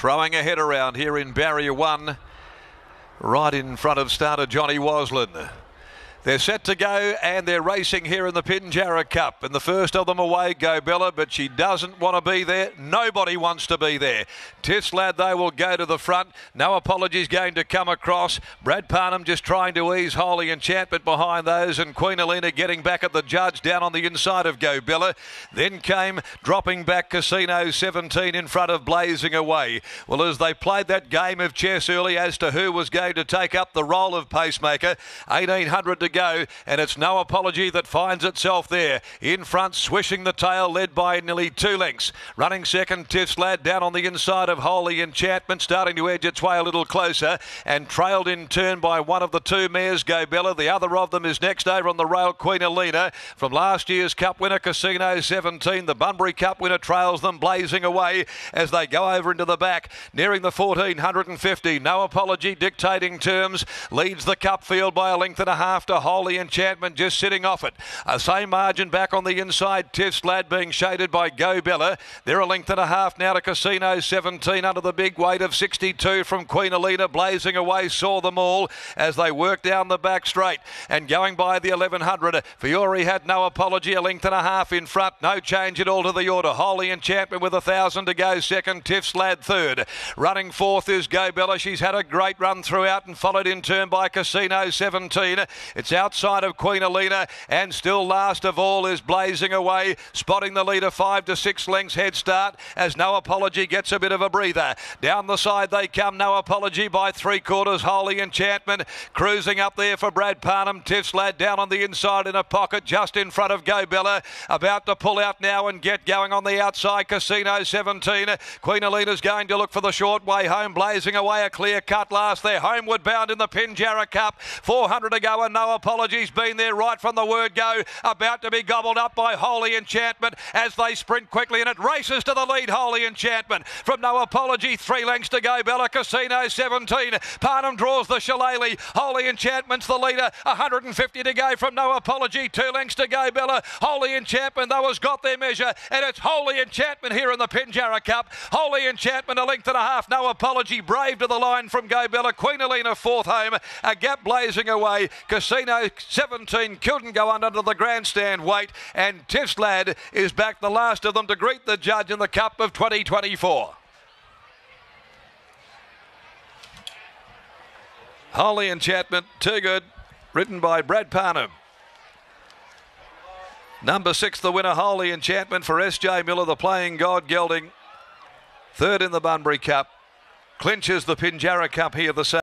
throwing a head around here in barrier one, right in front of starter Johnny Waslin. They're set to go and they're racing here in the Pinjarra Cup. And the first of them away, Ghobella, but she doesn't want to be there. Nobody wants to be there. Tiff's Lad, they will go to the front. No apologies going to come across. Brad Parnham just trying to ease Holy Enchantment behind those. And Queen Alina getting back at the judge down on the inside of Ghobella. Then came dropping back Casino 17 in front of Blazing Away. Well, as they played that game of chess early as to who was going to take up the role of pacemaker, 1800 to go, and it's no apology that finds itself there. In front, swishing the tail, led by nearly two lengths. Running second, Tiff's Lad down on the inside of Holy Enchantment, starting to edge its way a little closer, and trailed in turn by one of the two mares, Ghobella. The other of them is next over on the rail, Queen Alina. From last year's Cup winner, Casino 17, the Bunbury Cup winner trails them blazing away as they go over into the back, nearing the 1450. No apology, dictating terms. Leads the Cup field by a length and a half to Holy Enchantment just sitting off it. A same margin back on the inside. Tiff's Lad being shaded by Ghobella. They're a length and a half now to Casino 17 under the big weight of 62 from Queen Alina. Blazing away, saw them all as they work down the back straight and going by the 1100. Fiore had no apology, a length and a half in front. No change at all to the order. Holy Enchantment with a thousand to go second. Tiff's Lad third. Running fourth is Ghobella. She's had a great run throughout and followed in turn by Casino 17. It's outside of Queen Alina, and still last of all is blazing away, spotting the leader five to six lengths head start as No Apology gets a bit of a breather. Down the side they come, No Apology by three quarters, Holy Enchantment cruising up there for Brad Parnham. Tiff's lad down on the inside in a pocket just in front of Ghobella, about to pull out now and get going on the outside. Casino 17. Queen Alina's going to look for the short way home, blazing away a clear cut last there. Homeward bound in the Pinjarra Cup. 400 to go and no apologies. Been there right from the word go. About to be gobbled up by Holy Enchantment as they sprint quickly and it races to the lead. Holy Enchantment from no apology. Three lengths to go. Bella Casino 17. Parnham draws the shillelagh. Holy Enchantment's the leader. 150 to go from no apology. Two lengths to go. Bella. Holy Enchantment though has got their measure and it's Holy Enchantment here in the Pinjarra Cup. Holy Enchantment a length and a half. No apology. Brave to the line from Ghobella. Queen Alina fourth home. A gap blazing away. Casino 17 couldn't go under to the grandstand weight, and Tiff's Lad is back, the last of them, to greet the judge in the Cup of 2024. Holy Enchantment, too good, written by Brad Parnham. Number six, the winner, Holy Enchantment for S.J. Miller, the playing God gelding. Third in the Bunbury Cup. Clinches the Pinjarra Cup here this